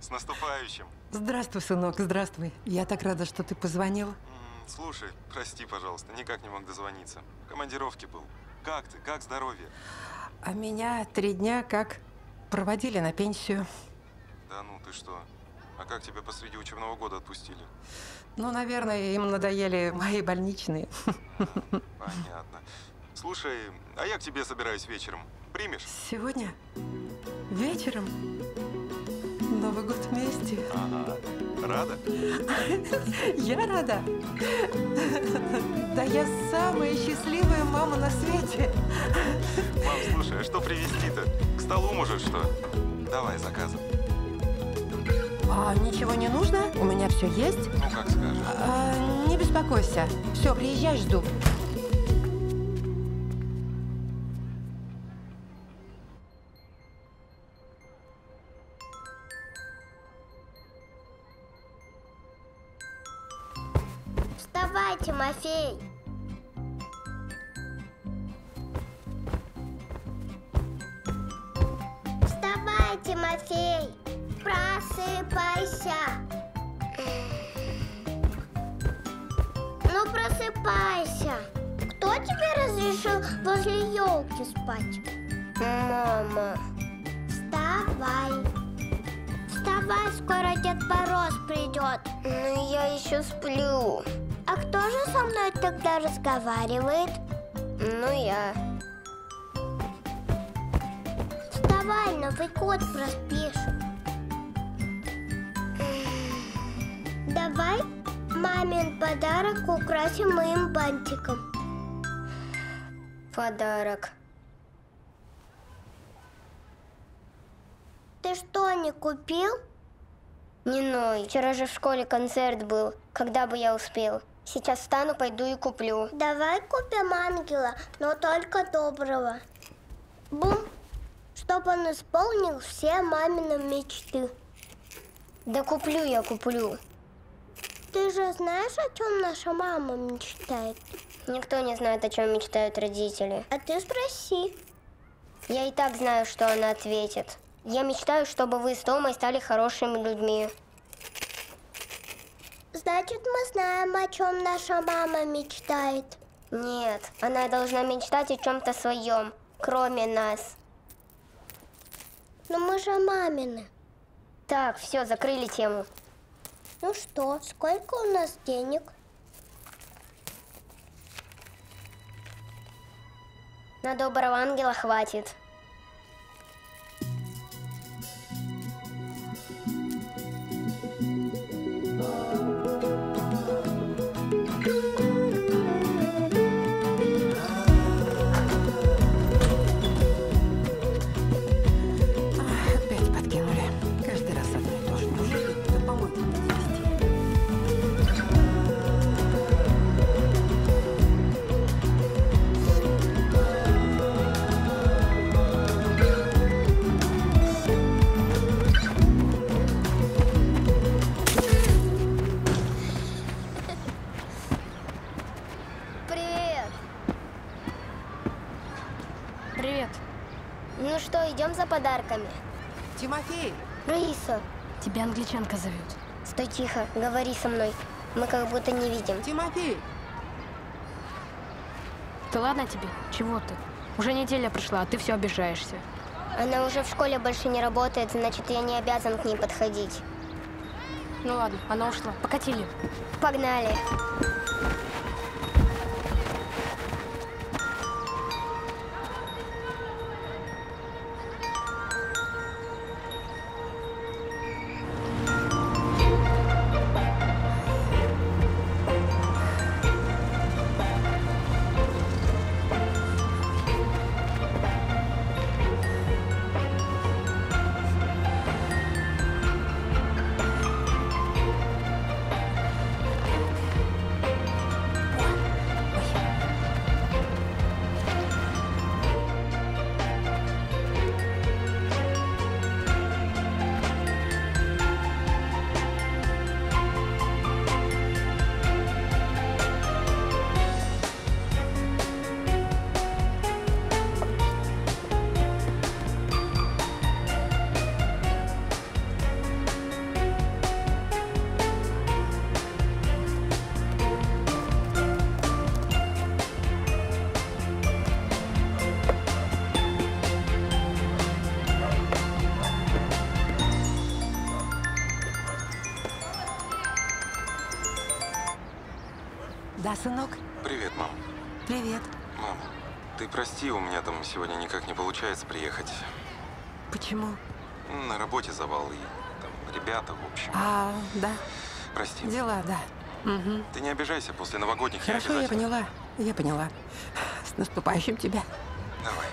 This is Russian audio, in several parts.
С наступающим. Здравствуй, сынок, здравствуй. Я так рада, что ты позвонил. Слушай, прости, пожалуйста, никак не мог дозвониться. В командировке был. Как ты? Как здоровье? А меня три дня как проводили на пенсию. Да ну, ты что? А как тебя посреди учебного года отпустили? Ну, наверное, им надоели мои больничные. Понятно. Слушай, а я к тебе собираюсь вечером. Примешь? Сегодня вечером Новый год вместе. Ага. Рада? Я рада. Да я самая счастливая мама на свете. Мам, слушай, а что привезти-то? К столу, может, что? Давай, заказывай. А ничего не нужно? У меня все есть. Ну, как скажешь. А, не беспокойся. Все, приезжай, жду. Мама. Вставай! Вставай, скоро Дед Мороз придет. Ну, я еще сплю. А кто же со мной тогда разговаривает? Ну, я. Вставай, Новый год проспишь. Давай мамин подарок украсим моим бантиком. Подарок. Ты что, не купил? Не ной. Вчера же в школе концерт был. Когда бы я успел? Сейчас встану, пойду и куплю. Давай купим ангела, но только доброго. Бум! Чтоб он исполнил все мамины мечты. Да куплю я, куплю. Ты же знаешь, о чем наша мама мечтает? Никто не знает, о чем мечтают родители. А ты спроси. Я и так знаю, что она ответит. Я мечтаю, чтобы вы с Томой стали хорошими людьми. Значит, мы знаем, о чем наша мама мечтает. Нет, она должна мечтать о чем-то своем, кроме нас. Но мы же мамины. Так, все, закрыли тему. Ну что, сколько у нас денег? На доброго ангела хватит. Тебя англичанка зовет. стой тихо, говори со мной. Мы как будто не видим. Тимофей! Да ладно тебе, чего ты? Уже неделя прошла, а ты все обижаешься. Она уже в школе больше не работает, значит, я не обязан к ней подходить. Ну ладно, она ушла. Покатили. Погнали. Да, прости, у меня там сегодня никак не получается приехать. Почему? М, На работе завал и там ребята, в общем. А, да, Прости. дела, да. Мгм. Ты не обижайся, после новогодних Хорошо, я я обязательно... поняла. Я поняла. С наступающим тебя. Давай.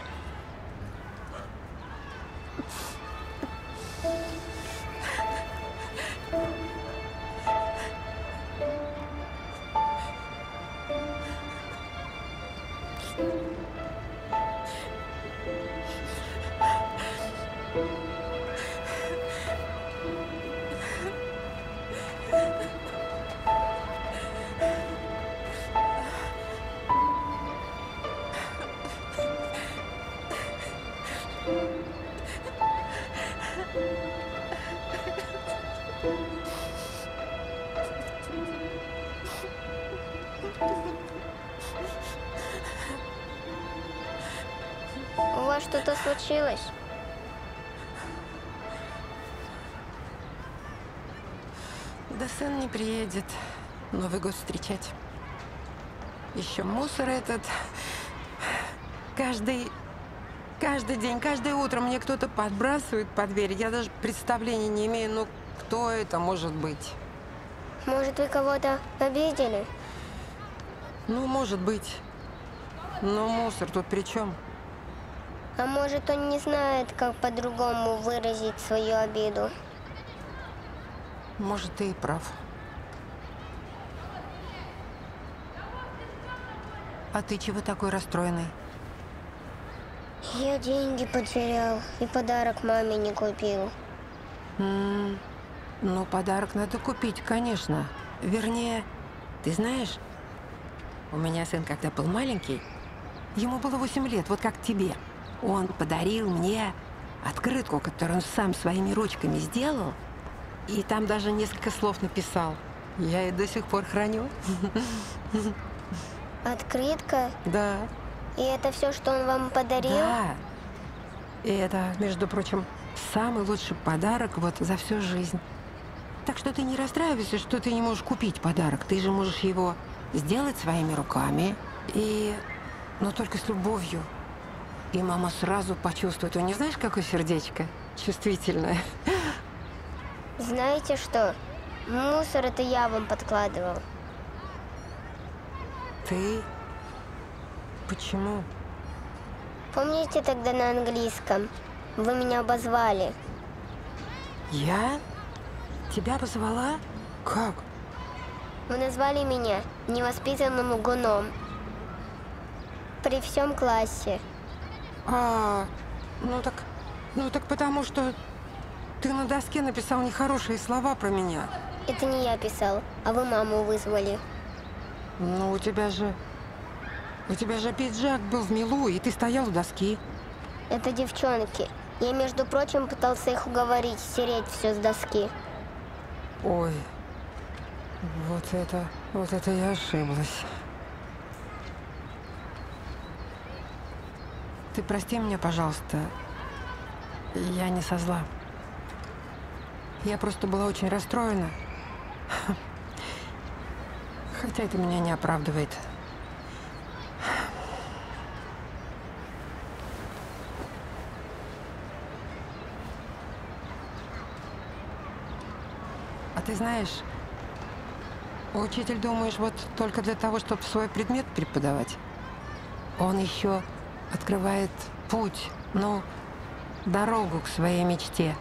У вас что-то случилось? Да сын не приедет Новый год встречать. Еще мусор этот. Каждый, каждый день, каждое утро мне кто-то подбрасывает под дверь. Я даже представления не имею, ну кто это может быть. Может, вы кого-то обидели? Ну, может быть. Но мусор тут при чем? А может, он не знает, как по-другому выразить свою обиду? Может, ты и прав. А ты чего такой расстроенный? Я деньги потерял и подарок маме не купил. М, Ну, подарок надо купить, конечно. Вернее, ты знаешь, у меня сын, когда был маленький, ему было 8 лет, вот как тебе. Он подарил мне открытку, которую он сам своими ручками сделал, и там даже несколько слов написал. Я ее до сих пор храню. Открытка? Да, И это все, что он вам подарил? да. И это, между прочим, самый лучший подарок вот за всю жизнь. Так что ты не расстраивайся, что ты не можешь купить подарок. Ты же можешь его сделать своими руками. И... Но только с любовью. И мама сразу почувствует. У не знаешь, какое сердечко? Чувствительное. Знаете что? Мусор это я вам подкладывал. Ты? Почему? Помните тогда на английском? Вы меня обозвали. Я? Тебя позвала? Как? Вы назвали меня невоспитанным лгуном. При всем классе. А, ну так, ну так потому что ты на доске написал нехорошие слова про меня. Это не я писал, а вы маму вызвали. Ну, у тебя же, у тебя же пиджак был в милу, и ты стоял у доски. Это девчонки. Я, между прочим, пытался их уговорить стереть все с доски. Ой, вот это, вот это я ошиблась. Ты прости меня, пожалуйста. Я не со зла. Я просто была очень расстроена. Хотя это меня не оправдывает. А ты знаешь, учитель, думаешь, вот только для того, чтобы свой предмет преподавать? Он еще открывает путь, ну, дорогу к своей мечте.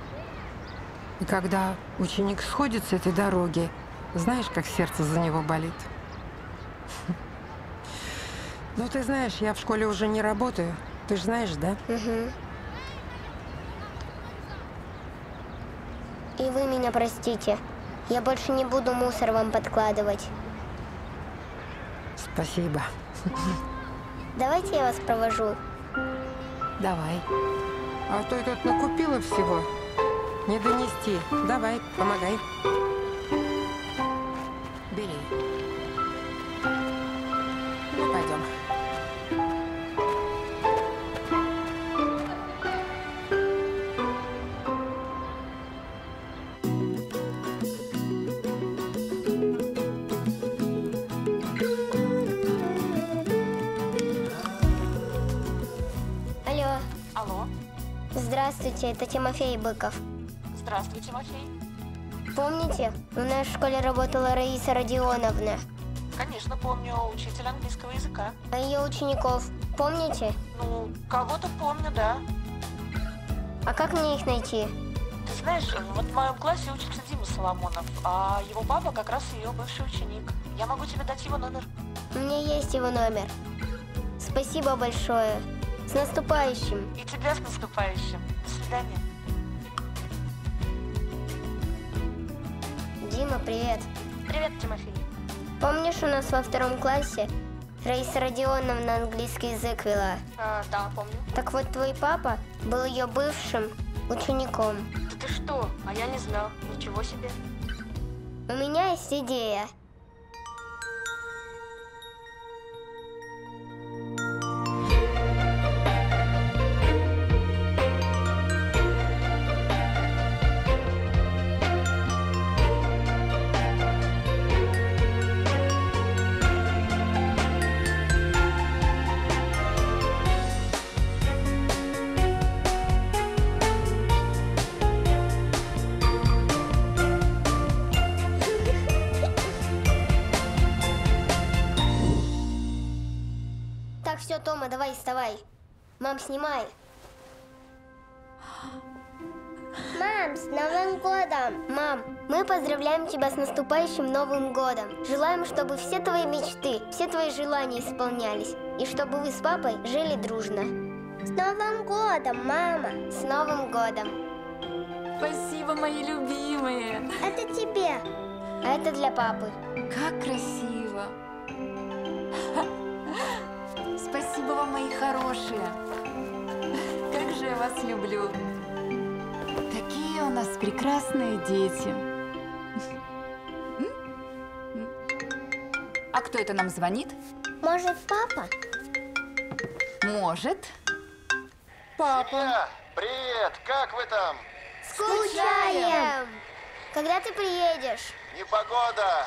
И когда ученик сходит с этой дороги, знаешь, как сердце за него болит? Ну, ты знаешь, я в школе уже не работаю. Ты же знаешь, да? И вы меня простите. Я больше не буду мусор вам подкладывать. Спасибо. Давайте я вас провожу. Давай. А то я тут накупила всего. Не донести. Давай, помогай. Бери. Здравствуйте, это Тимофей Быков. Здравствуй, Тимофей. Помните, у нас в школе работала Раиса Родионовна, Конечно, помню учитель английского языка. а ее учеников. Помните? Ну, кого-то помню, да. А как мне их найти? Ты знаешь, вот в моем классе учится Дима Соломонов, а его папа как раз ее бывший ученик. Я могу тебе дать его номер. У меня есть его номер. Спасибо большое. С наступающим. И тебя с наступающим. До свидания. Дима, привет. Привет, Тимофей. Помнишь, у нас во втором классе Раиса Родионовна английский язык вела? А, да, помню. Так вот, твой папа был ее бывшим учеником. Да ты что? А я не знал. Ничего себе. У меня есть идея. Все, Тома, давай, вставай. Мам, снимай. Мам, с Новым годом! Мам, мы поздравляем тебя с наступающим Новым годом. Желаем, чтобы все твои мечты, все твои желания исполнялись. И чтобы вы с папой жили дружно. С Новым годом, мама! С Новым годом! Спасибо, мои любимые. Это тебе. А это для папы. Как красиво. Спасибо вам, мои хорошие. Как же я вас люблю. Такие у нас прекрасные дети. А кто это нам звонит? Может, папа? Может. Семья, привет! Как вы там? Скучаем! Когда ты приедешь? Непогода.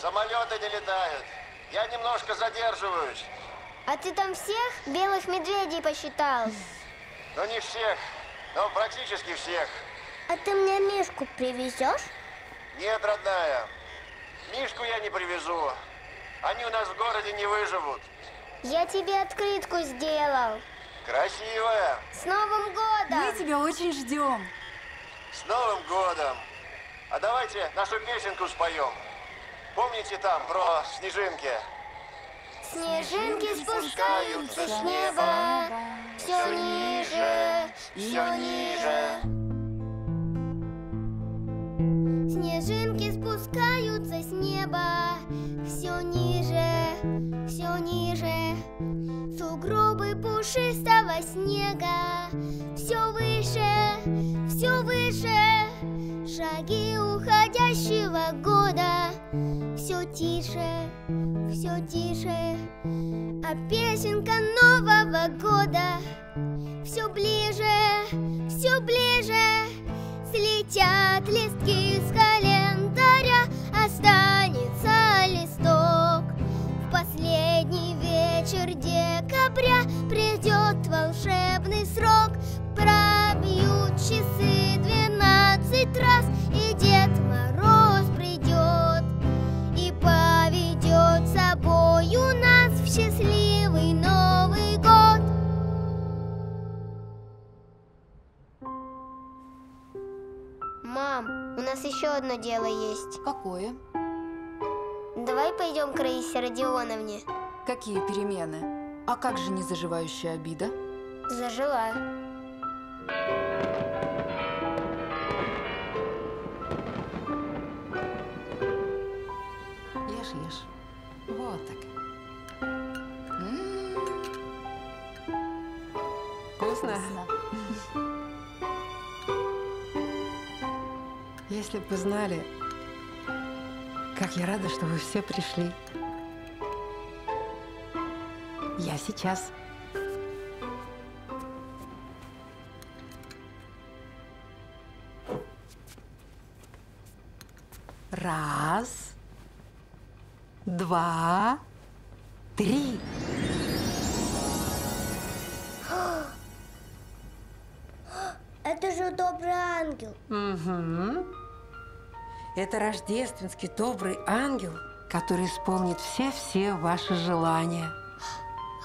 Самолеты не летают. Я немножко задерживаюсь. А ты там всех белых медведей посчитал? Но не всех, но практически всех. А ты мне Мишку привезешь? Нет, родная. Мишку я не привезу. Они у нас в городе не выживут. Я тебе открытку сделал. Красивая. С Новым годом! Мы тебя очень ждем. С Новым годом. А давайте нашу песенку споем. Помните там про снежинки? Снежинки спускаются с неба, все ниже, все ниже. Снежинки спускаются с неба, все ниже, все ниже. Сугробы пушистого снега, все выше, все выше. Шаги уходящего года, все тише, все тише. А песенка Нового года все ближе, все ближе. Слетят листки с календаря, останется листок. В последний вечер декабря придет волшебный срок. Пробьют часы двенадцать раз, и Дед Мороз придет и поведет с собою нас в счастливый Новый год. Мам, у нас еще одно дело есть. Какое? Давай пойдем к Раисе Родионовне. Какие перемены? А как же незаживающая обида? Зажила. Ешь, ешь. Вот так. М, Вкусно? вкусно. Если бы вы знали, как я рада, что вы все пришли. Я сейчас. Раз, два, три. ангел. Угу. Это рождественский добрый ангел, который исполнит все-все ваши желания.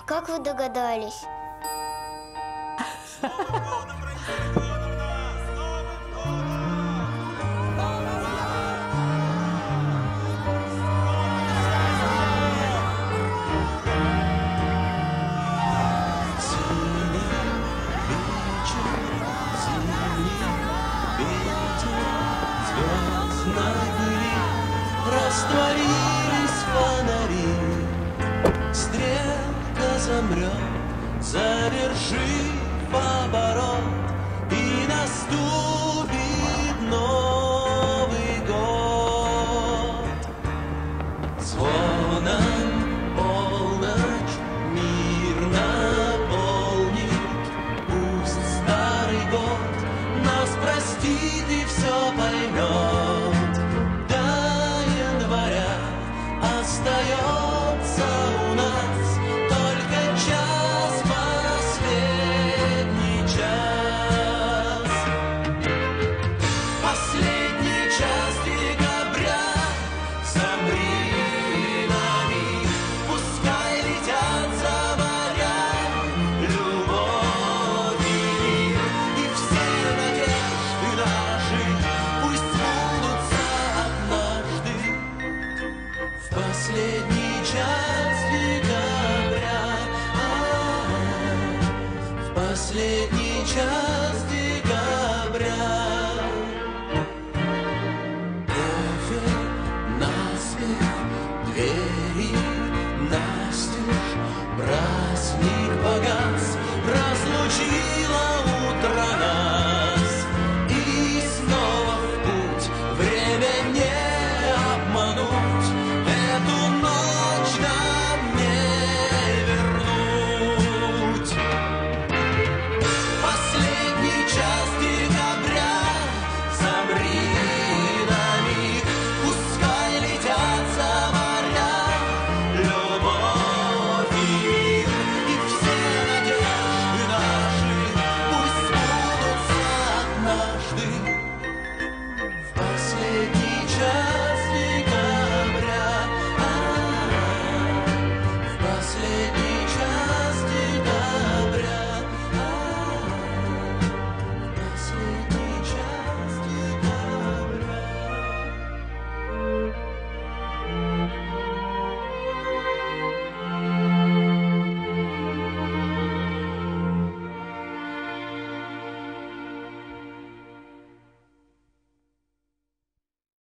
Как вы догадались? замрет, завершив оборот, и наступит двери настежь. Праздник богатств разлучила утро.